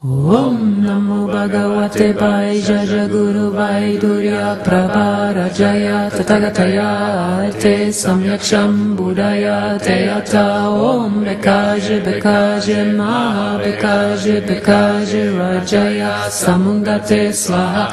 ओम नमो भगवते पाय जय जय गुरु वाय दुर्या प्रभार जय तथगतया ते सम्यक्षम बुढ़या तयता ओम बिकाज बिकाज महा बिकाज बिकाज रजया समुंगते स्वाहा।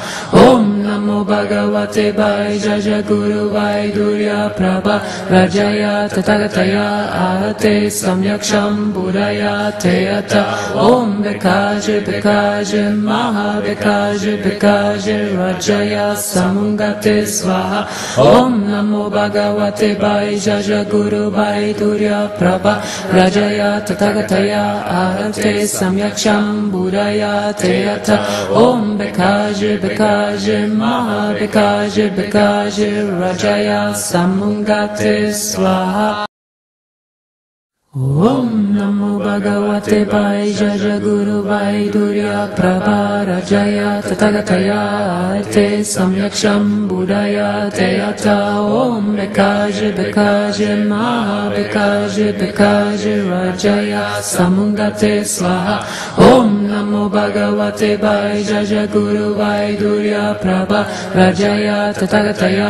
ओम नमो भगवते पाय जज जय गुरु वाय दुर्या प्रभा रजया तथगतया आते सम्यक्षम बुराया तयता ओम बिकाज Bekaje Maha Bekaje Bekaje Rajaya Samungate Swaha Om Namo Bhagavate Vaishya Guru Vaidurya Prabha Rajaya Tathagataya Arate Samyaksham Buddhaya Teyata Om Bekaje Bekaje Maha Bekaje Bekaje Rajaya Samungate Swaha ओम नमो भगवते वाय दुर्या प्रभार जया तथया ते सम्यक्षम्बुदया तयता ओम विकाज विकाज मा विकाज विकाज रजया समुदते स्वाहा। ओम नमो भगवते वाय जज वाय दुर्या प्रभा रजया तथगतया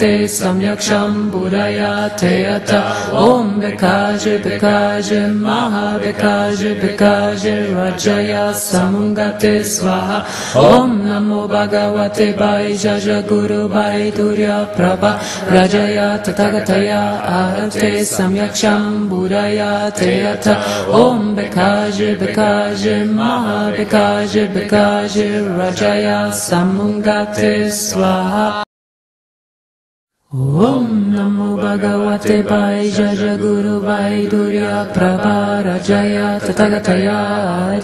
ते सम्यक्षम्बुदया तयता ओम विकाज Bekaje Maha Bekaje Bekaje Rajaya Samungate Swaha Om Namo Bhagavate Vaishya Guru Vaidurya Prabha Rajaya Tathagataya Arate Samyaksham Buddhaya Teyata Om Bekaje Bekaje Maha Bekaje Bekaje Rajaya Samungate Swaha ॐ नमो भगवते वै जय गुरु तथगतया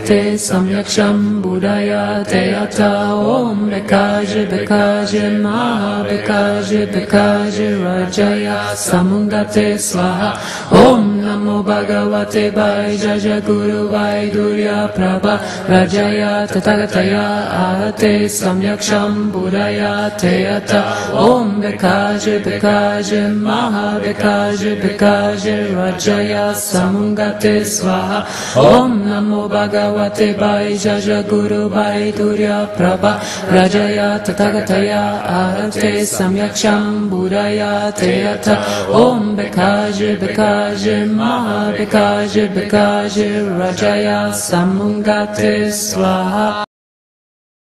ते सम्यक् तया ते समक्षम्बुदयात यथा ॐ विकाज विकाज मा विकाज रजया समुदते स्वाहा। ॐ नमो भगवते वाय, जय जय गुरु वाय, दुर्या प्रभा। रजया तथगतया आहते सम्यक्षम पुरया ते अथ। ओम विकाज विकाज महाविकाज विकाज रजया समुगते स्वाहा। ओम नमो भगवते वाय, जय जय गुरु वाय, दुर्या प्रभा। रजया तथगतया आहते सम्यक्षम पुरया ते अथ। ओम विकाज विकाज विकाज विकाज रचया समुगत स्वाहा